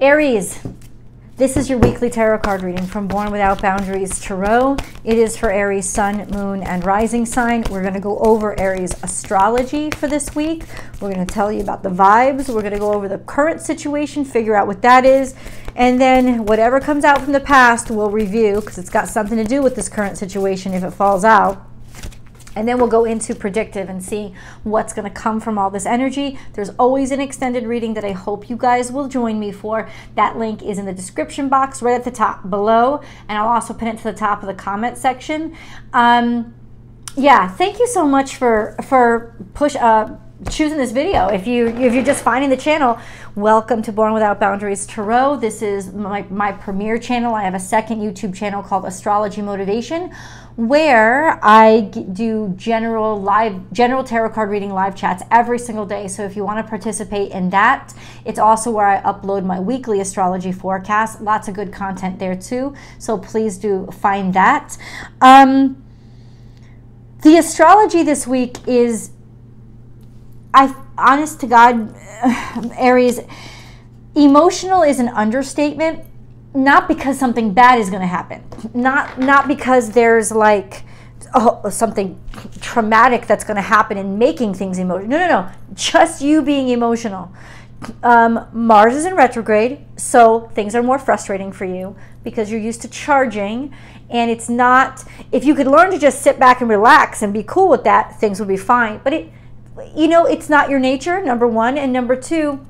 Aries, this is your weekly tarot card reading from Born Without Boundaries Tarot. It is for Aries sun, moon, and rising sign. We're going to go over Aries astrology for this week. We're going to tell you about the vibes. We're going to go over the current situation, figure out what that is, and then whatever comes out from the past, we'll review because it's got something to do with this current situation if it falls out. And then we'll go into predictive and see what's going to come from all this energy. There's always an extended reading that I hope you guys will join me for. That link is in the description box right at the top below. And I'll also pin it to the top of the comment section. Um, yeah, thank you so much for, for push, uh, choosing this video. If you if you're just finding the channel, welcome to Born Without Boundaries Tarot. This is my, my premier channel. I have a second YouTube channel called Astrology Motivation where I do general live general tarot card reading live chats every single day. So if you want to participate in that, it's also where I upload my weekly astrology forecast. Lots of good content there too. So please do find that. Um, the astrology this week is I honest to God Aries emotional is an understatement not because something bad is going to happen. Not not because there's like oh, something traumatic that's going to happen in making things emotional no no no just you being emotional. Um, mars is in retrograde so things are more frustrating for you because you're used to charging and it's not if you could learn to just sit back and relax and be cool with that things would be fine but it you know it's not your nature number one and number two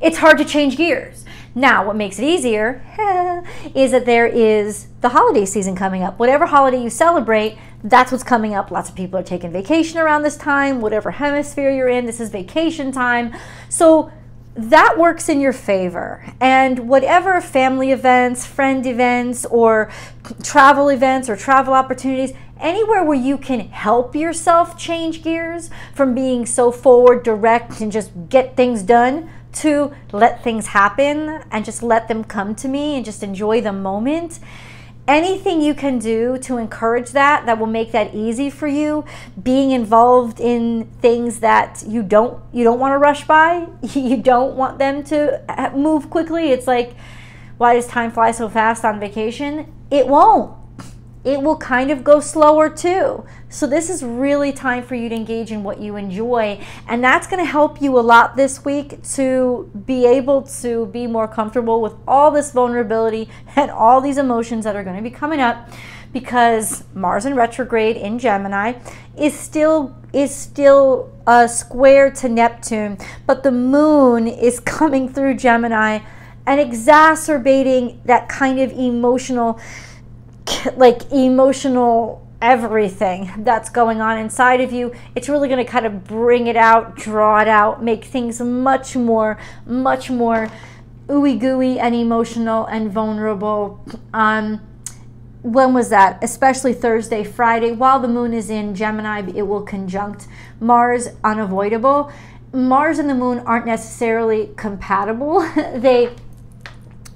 it's hard to change gears now, what makes it easier is that there is the holiday season coming up. Whatever holiday you celebrate, that's what's coming up. Lots of people are taking vacation around this time, whatever hemisphere you're in, this is vacation time. So that works in your favor. And whatever family events, friend events, or travel events or travel opportunities, anywhere where you can help yourself change gears from being so forward, direct, and just get things done to let things happen and just let them come to me and just enjoy the moment. Anything you can do to encourage that that will make that easy for you. Being involved in things that you don't you don't want to rush by you don't want them to uh, move quickly. It's like why does time fly so fast on vacation? It won't it will kind of go slower too. So this is really time for you to engage in what you enjoy. And that's going to help you a lot this week to be able to be more comfortable with all this vulnerability and all these emotions that are going to be coming up because Mars in retrograde in Gemini is still is still a square to Neptune, but the moon is coming through Gemini and exacerbating that kind of emotional like emotional everything that's going on inside of you. It's really going to kind of bring it out, draw it out, make things much more, much more ooey gooey and emotional and vulnerable. Um, when was that? Especially Thursday, Friday, while the moon is in Gemini, it will conjunct Mars, unavoidable. Mars and the moon aren't necessarily compatible. they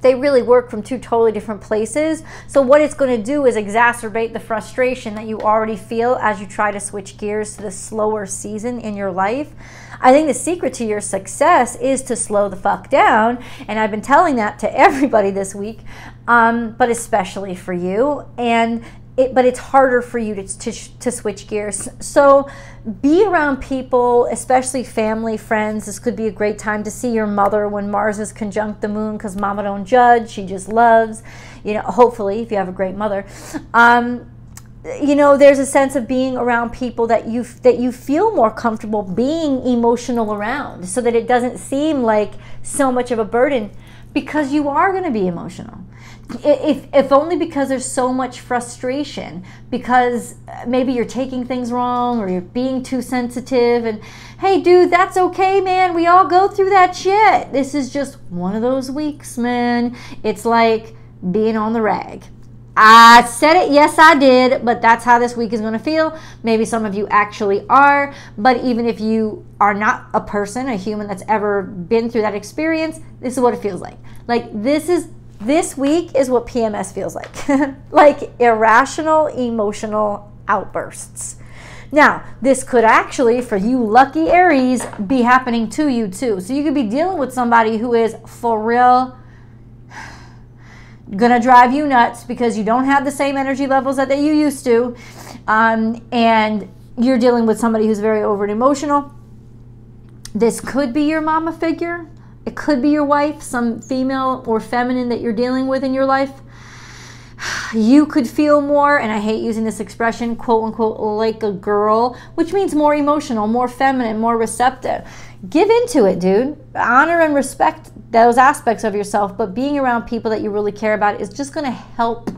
they really work from two totally different places. So what it's going to do is exacerbate the frustration that you already feel as you try to switch gears to the slower season in your life. I think the secret to your success is to slow the fuck down. And I've been telling that to everybody this week, um, but especially for you. And it, but it's harder for you to, to, to switch gears. So be around people, especially family, friends. This could be a great time to see your mother when Mars is conjunct the moon because mama don't judge. She just loves, you know, hopefully, if you have a great mother. Um, you know there's a sense of being around people that you that you feel more comfortable being emotional around so that it doesn't seem like so much of a burden because you are going to be emotional. If, if only because there's so much frustration because uh, maybe you're taking things wrong or you're being too sensitive and hey dude that's okay man. We all go through that shit. This is just one of those weeks man. It's like being on the rag I said it, yes, I did, but that's how this week is going to feel. Maybe some of you actually are, but even if you are not a person, a human that's ever been through that experience, this is what it feels like. Like, this is this week is what PMS feels like like irrational emotional outbursts. Now, this could actually, for you lucky Aries, be happening to you too. So you could be dealing with somebody who is for real gonna drive you nuts because you don't have the same energy levels that you used to. Um, and you're dealing with somebody who's very over emotional. This could be your mama figure. It could be your wife, some female or feminine that you're dealing with in your life. You could feel more, and I hate using this expression, quote unquote, like a girl, which means more emotional, more feminine, more receptive. Give into it, dude. Honor and respect those aspects of yourself, but being around people that you really care about is just going to help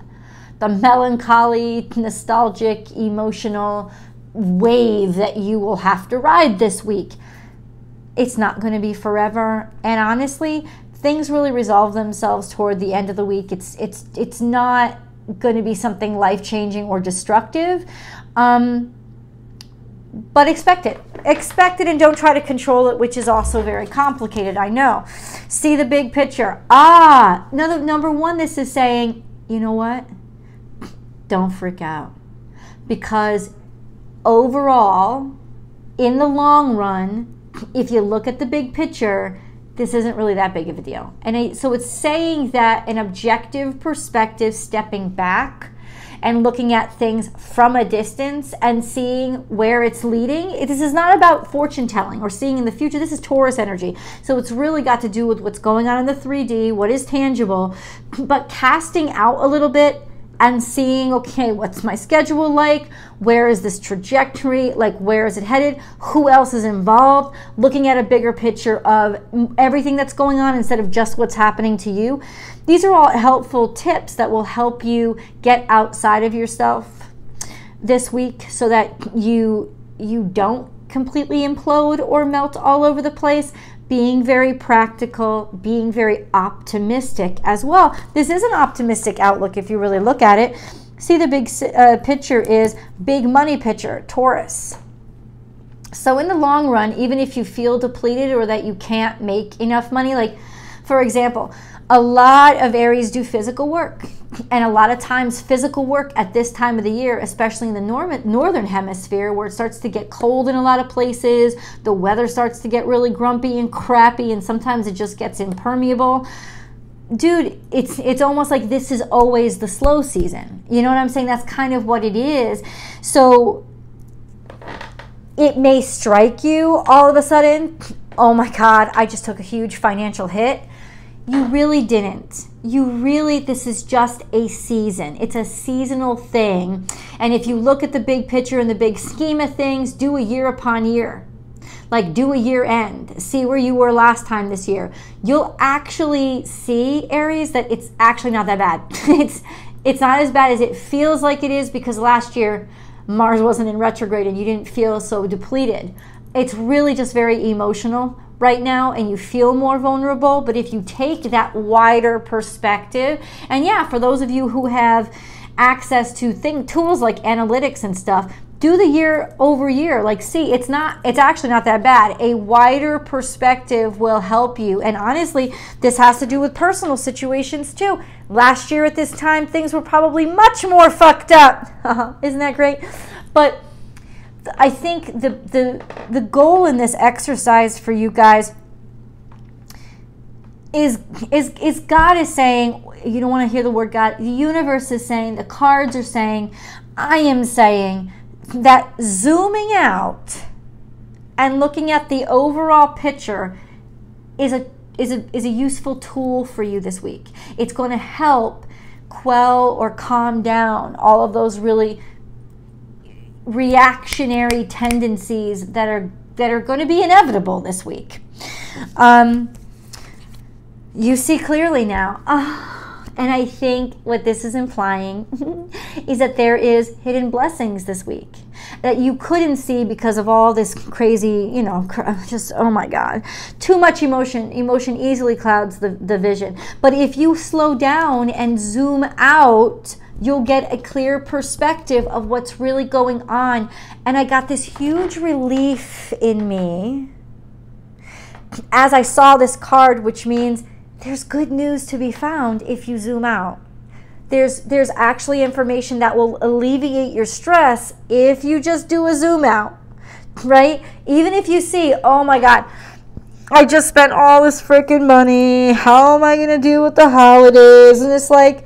the melancholy, nostalgic, emotional wave that you will have to ride this week it's not going to be forever. And honestly, things really resolve themselves toward the end of the week. It's it's it's not going to be something life changing or destructive. Um, but expect it. Expect it and don't try to control it, which is also very complicated, I know. See the big picture. Ah, another, number one, this is saying, you know what? Don't freak out. Because overall, in the long run, if you look at the big picture, this isn't really that big of a deal. And I, so it's saying that an objective perspective, stepping back and looking at things from a distance and seeing where it's leading. This is not about fortune telling or seeing in the future. This is Taurus energy. So it's really got to do with what's going on in the 3D, what is tangible, but casting out a little bit and seeing, okay, what's my schedule like? Where is this trajectory? Like, where is it headed? Who else is involved? Looking at a bigger picture of everything that's going on instead of just what's happening to you. These are all helpful tips that will help you get outside of yourself this week so that you you don't completely implode or melt all over the place being very practical, being very optimistic as well. This is an optimistic outlook if you really look at it. See, the big uh, picture is big money picture, Taurus. So, in the long run, even if you feel depleted or that you can't make enough money, like for example, a lot of Aries do physical work. And a lot of times, physical work at this time of the year, especially in the northern hemisphere, where it starts to get cold in a lot of places, the weather starts to get really grumpy and crappy, and sometimes it just gets impermeable. Dude, it's it's almost like this is always the slow season. You know what I'm saying? That's kind of what it is. So it may strike you all of a sudden, oh my God, I just took a huge financial hit you really didn't. You really, this is just a season. It's a seasonal thing. And if you look at the big picture and the big scheme of things, do a year upon year. Like do a year end. See where you were last time this year. You'll actually see Aries that it's actually not that bad. it's it's not as bad as it feels like it is because last year Mars wasn't in retrograde and you didn't feel so depleted. It's really just very emotional right now and you feel more vulnerable. But if you take that wider perspective, and yeah, for those of you who have access to think tools like analytics and stuff, do the year over year. Like see it's not it's actually not that bad. A wider perspective will help you. And honestly this has to do with personal situations too. Last year at this time things were probably much more fucked up. Isn't that great? But I think the, the, the goal in this exercise for you guys is, is, is God is saying, you don't want to hear the word God, the universe is saying, the cards are saying, I am saying that zooming out and looking at the overall picture is a, is a, is a useful tool for you this week. It's going to help quell or calm down all of those really reactionary tendencies that are that are going to be inevitable this week. Um, you see clearly now. Oh, and I think what this is implying is that there is hidden blessings this week that you couldn't see because of all this crazy, you know, just oh my God, too much emotion. Emotion easily clouds the, the vision. But if you slow down and zoom out, you'll get a clear perspective of what's really going on. And I got this huge relief in me as I saw this card, which means there's good news to be found if you zoom out. there's there's actually information that will alleviate your stress if you just do a zoom out right even if you see oh my god i just spent all this freaking money how am i going to deal with the holidays and it's like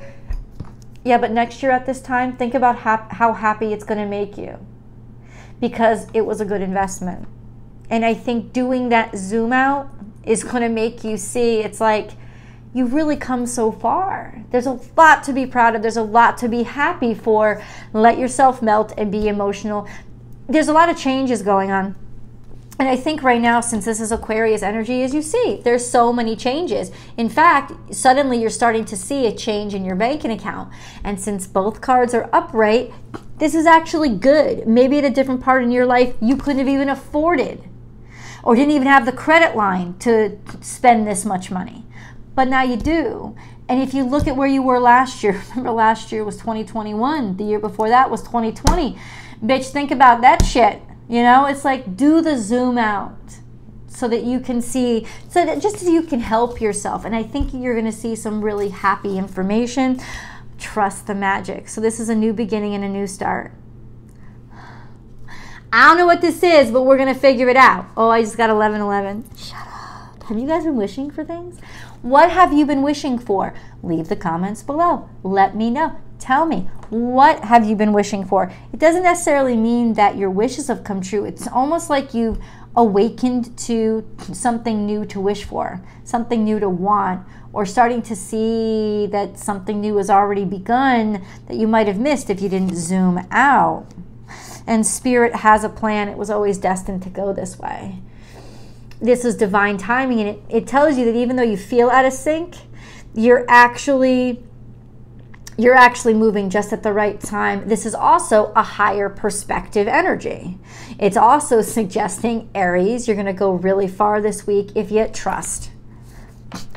yeah but next year at this time think about how, how happy it's going to make you because it was a good investment and i think doing that zoom out is going to make you see it's like you've really come so far. There's a lot to be proud of. There's a lot to be happy for. Let yourself melt and be emotional. There's a lot of changes going on. And I think right now, since this is Aquarius energy, as you see, there's so many changes. In fact, suddenly you're starting to see a change in your banking account. And since both cards are upright, this is actually good. Maybe at a different part in your life, you couldn't have even afforded or didn't even have the credit line to spend this much money but now you do. And if you look at where you were last year, remember last year was 2021, the year before that was 2020. Bitch, think about that shit. You know, it's like do the zoom out so that you can see, so that just so you can help yourself. And I think you're going to see some really happy information. Trust the magic. So this is a new beginning and a new start. I don't know what this is, but we're going to figure it out. Oh, I just got 1111. Shut up. Have you guys been wishing for things? What have you been wishing for? Leave the comments below. Let me know. Tell me, what have you been wishing for? It doesn't necessarily mean that your wishes have come true. It's almost like you've awakened to something new to wish for, something new to want, or starting to see that something new has already begun that you might have missed if you didn't zoom out. And Spirit has a plan. It was always destined to go this way this is divine timing and it, it tells you that even though you feel out of sync you're actually you're actually moving just at the right time. This is also a higher perspective energy. It's also suggesting Aries, you're going to go really far this week if you trust.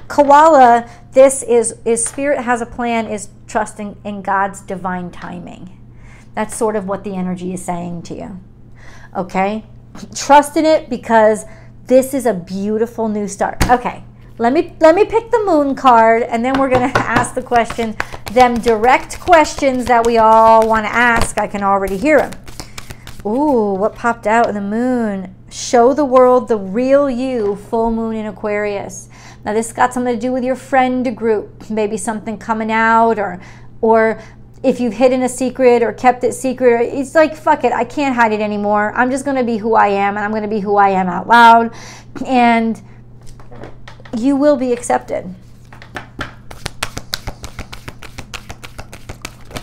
Koala, this is is spirit has a plan is trusting in God's divine timing. That's sort of what the energy is saying to you. Okay? Trust in it because this is a beautiful new start. Okay, let me let me pick the moon card and then we're going to ask the question them direct questions that we all want to ask. I can already hear them Ooh, what popped out in the moon? Show the world the real you full moon in aquarius. Now this got something to do with your friend group. Maybe something coming out or or if you've hidden a secret or kept it secret, it's like, fuck it, I can't hide it anymore. I'm just going to be who I am and I'm going to be who I am out loud. And you will be accepted.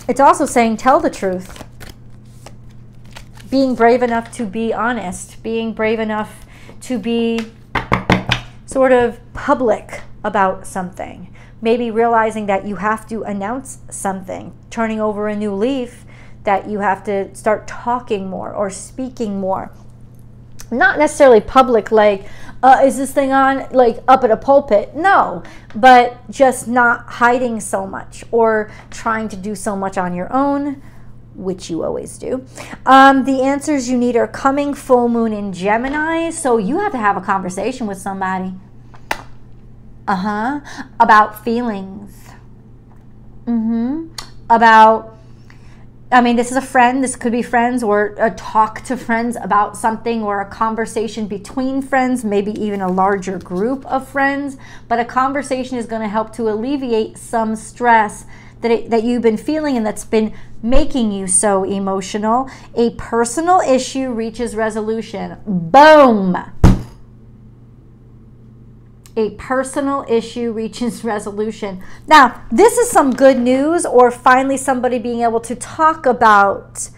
It's also saying tell the truth. Being brave enough to be honest, being brave enough to be sort of public about something maybe realizing that you have to announce something, turning over a new leaf, that you have to start talking more or speaking more. Not necessarily public, like, uh, is this thing on, like, up at a pulpit? No, but just not hiding so much or trying to do so much on your own, which you always do. Um, the answers you need are coming full moon in Gemini, so you have to have a conversation with somebody uh huh. About feelings. Mm hmm. About, I mean, this is a friend. This could be friends or a talk to friends about something or a conversation between friends, maybe even a larger group of friends. But a conversation is going to help to alleviate some stress that, it, that you've been feeling and that's been making you so emotional. A personal issue reaches resolution. Boom a personal issue reaches resolution. Now, this is some good news, or finally somebody being able to talk about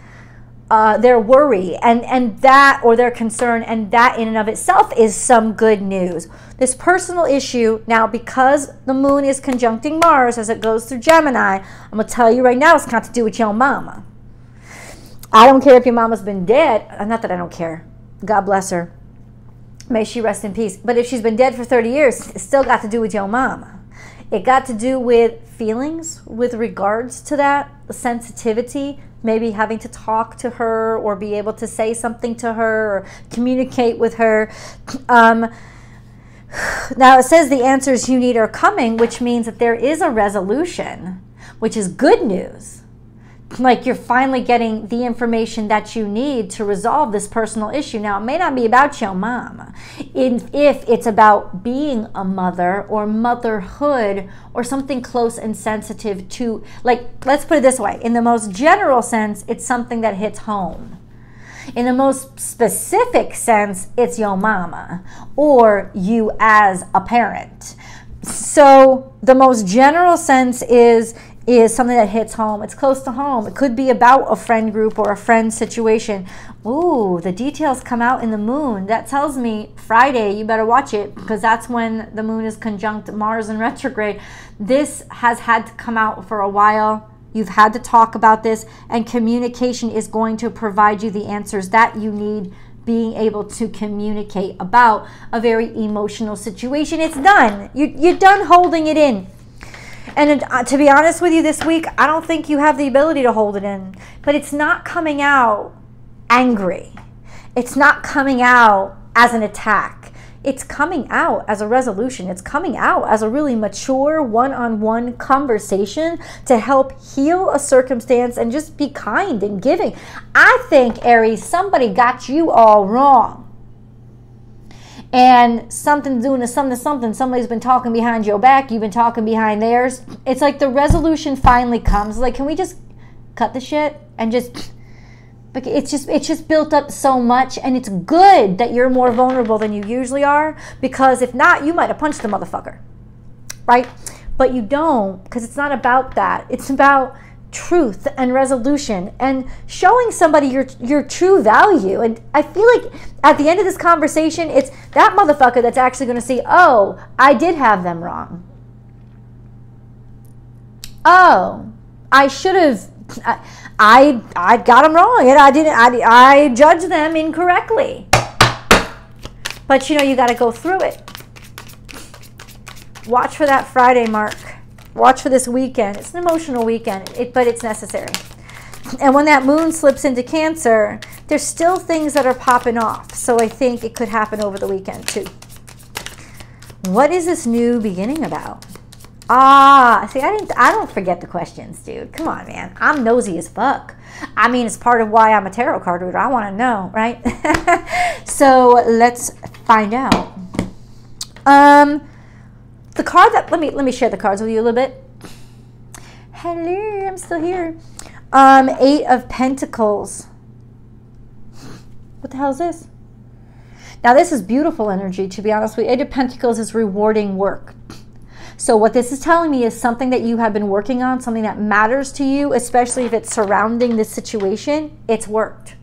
uh, their worry and, and that, or their concern, and that in and of itself is some good news. This personal issue, now because the moon is conjuncting Mars as it goes through Gemini, I'm going to tell you right now, it's got to do with your mama. I don't care if your mama's been dead. Not that I don't care. God bless her. May she rest in peace. But if she's been dead for 30 years, it still got to do with your mom. It got to do with feelings with regards to that, sensitivity, maybe having to talk to her or be able to say something to her or communicate with her. Um, now it says the answers you need are coming, which means that there is a resolution. which is good news like you're finally getting the information that you need to resolve this personal issue. Now, it may not be about your mom. if it's about being a mother or motherhood or something close and sensitive to, like, let's put it this way in the most general sense, it's something that hits home. In the most specific sense, it's your mama or you as a parent. So, the most general sense is is something that hits home. It's close to home. It could be about a friend group or a friend situation. Ooh, the details come out in the moon. That tells me Friday, you better watch it because that's when the moon is conjunct Mars in retrograde. This has had to come out for a while. You've had to talk about this, and communication is going to provide you the answers that you need being able to communicate about a very emotional situation. It's done. You, you're done holding it in. And uh, to be honest with you, this week, I don't think you have the ability to hold it in. But it's not coming out angry, it's not coming out as an attack. It's coming out as a resolution. It's coming out as a really mature one on one conversation to help heal a circumstance and just be kind and giving. I think, Aries, somebody got you all wrong and something's doing a something something somebody's been talking behind your back you've been talking behind theirs. It's like the resolution finally comes. Like can we just cut the shit and just like it's just it's just built up so much. And it's good that you're more vulnerable than you usually are because if not you might have punched the motherfucker. Right? But you don't because it's not about that. It's about truth and resolution and showing somebody your your true value. And i feel like at the end of this conversation it's that motherfucker that's actually going to see oh i did have them wrong. Oh i should have i i got them wrong and i didn't i, I judged them incorrectly. But you know you got to go through it. Watch for that friday mark Watch for this weekend. It's an emotional weekend, it, but it's necessary. And when that moon slips into Cancer, there's still things that are popping off. So I think it could happen over the weekend too. What is this new beginning about? Ah, see, I didn't. I don't forget the questions, dude. Come on, man. I'm nosy as fuck. I mean, it's part of why I'm a tarot card reader. I want to know, right? so let's find out. Um, the card that let me let me share the cards with you a little bit. Hello, I'm still here. Um, eight of Pentacles. What the hell is this? Now this is beautiful energy, to be honest with you. Eight of Pentacles is rewarding work. So what this is telling me is something that you have been working on, something that matters to you, especially if it's surrounding this situation, it's worked.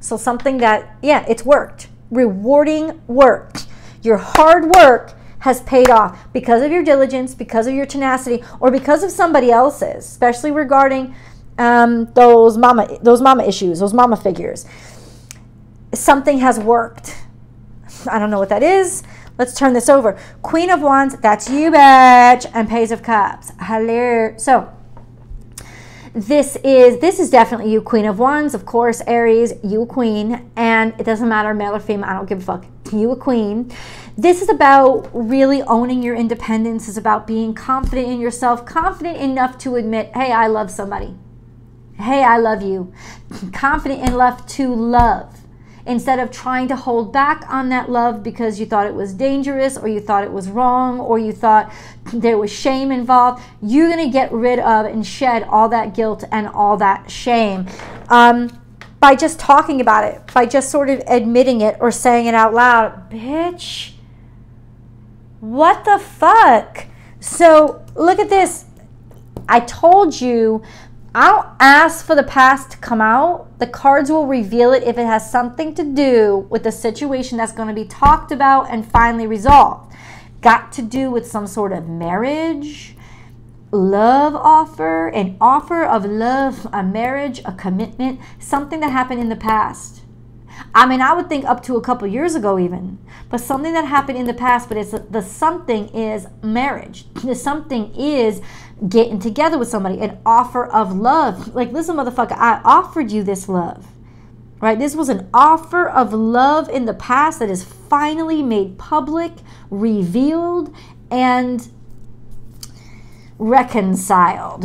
So something that, yeah, it's worked. Rewarding work. Your hard work has paid off because of your diligence, because of your tenacity, or because of somebody else's, especially regarding um, those mama those mama issues, those mama figures. Something has worked. I don't know what that is. Let's turn this over. Queen of Wands, that's you, bitch, and Page of Cups. Hello. So this is this is definitely you, Queen of Wands, of course, Aries, you a queen, and it doesn't matter male or female. I don't give a fuck. You a queen. This is about really owning your independence, is about being confident in yourself, confident enough to admit, hey, I love somebody. Hey, I love you. confident enough to love instead of trying to hold back on that love because you thought it was dangerous or you thought it was wrong or you thought there was shame involved, you're going to get rid of and shed all that guilt and all that shame. Um, by just talking about it, by just sort of admitting it or saying it out loud. Bitch, what the fuck? So look at this. I told you, I don't ask for the past to come out. The cards will reveal it if it has something to do with the situation that's going to be talked about and finally resolved. Got to do with some sort of marriage, love offer, an offer of love, a marriage, a commitment, something that happened in the past. I mean, I would think up to a couple years ago, even, but something that happened in the past. But it's the something is marriage. The something is getting together with somebody, an offer of love. Like, listen, motherfucker, I offered you this love, right? This was an offer of love in the past that is finally made public, revealed, and reconciled.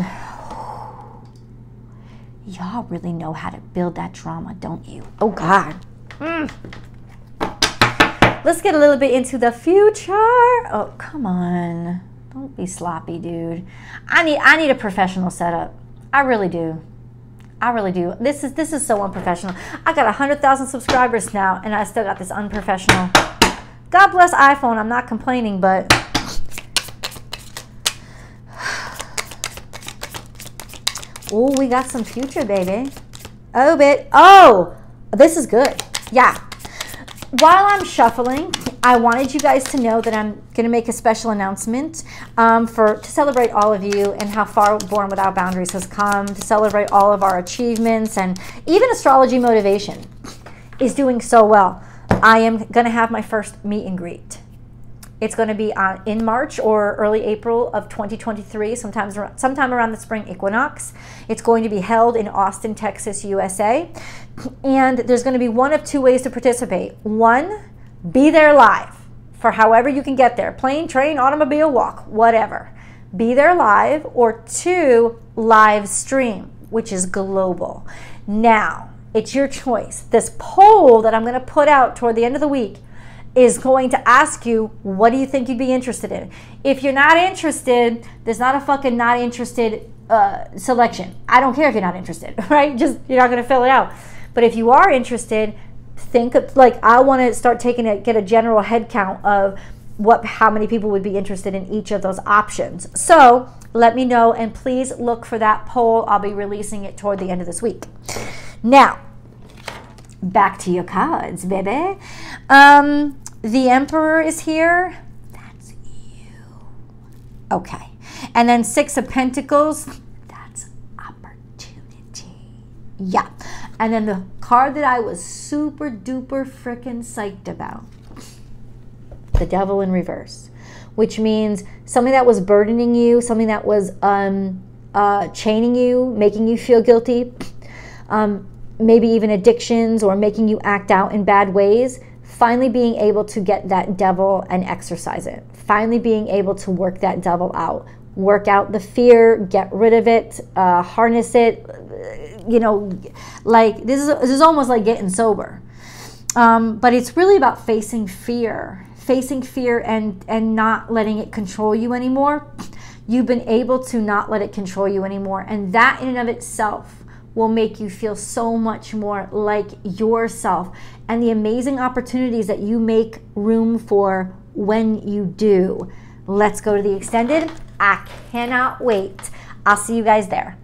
Y'all really know how to build that drama, don't you? Oh, God. Mm. Let's get a little bit into the future. Oh, come on. Don't be sloppy, dude. I need I need a professional setup. I really do. I really do. This is this is so unprofessional. I got 100,000 subscribers now and I still got this unprofessional. God bless iPhone. I'm not complaining, but Oh, we got some future, baby. Oh, bit. Oh, this is good. Yeah. While I'm shuffling, I wanted you guys to know that I'm going to make a special announcement um, for to celebrate all of you and how far Born Without Boundaries has come, to celebrate all of our achievements, and even astrology motivation is doing so well. I am going to have my first meet and greet. It's going to be uh, in March or early April of 2023, sometimes sometime around the spring equinox. It's going to be held in Austin, Texas, USA. And there's going to be one of two ways to participate. One, be there live for however you can get there plane, train, automobile, walk, whatever. Be there live, or two, live stream, which is global. Now, it's your choice. This poll that I'm going to put out toward the end of the week is going to ask you, what do you think you'd be interested in? If you're not interested, there's not a fucking not interested uh, selection. I don't care if you're not interested, right? Just you're not going to fill it out. But if you are interested, think of, like I want to start taking it, get a general head count of what how many people would be interested in each of those options. So let me know and please look for that poll. I'll be releasing it toward the end of this week. Now, back to your cards, baby. Um, the Emperor is here. That's you. Okay. And then Six of Pentacles. That's opportunity. Yeah. And then the card that I was super duper freaking psyched about the Devil in Reverse, which means something that was burdening you, something that was um, uh, chaining you, making you feel guilty, um, maybe even addictions or making you act out in bad ways. Finally, being able to get that devil and exercise it. Finally, being able to work that devil out work out the fear, get rid of it, uh, harness it. You know, like this is this is almost like getting sober. Um, but it's really about facing fear, facing fear and and not letting it control you anymore. You've been able to not let it control you anymore, and that in and of itself will make you feel so much more like yourself and the amazing opportunities that you make room for when you do. Let's go to the extended. I cannot wait. I'll see you guys there.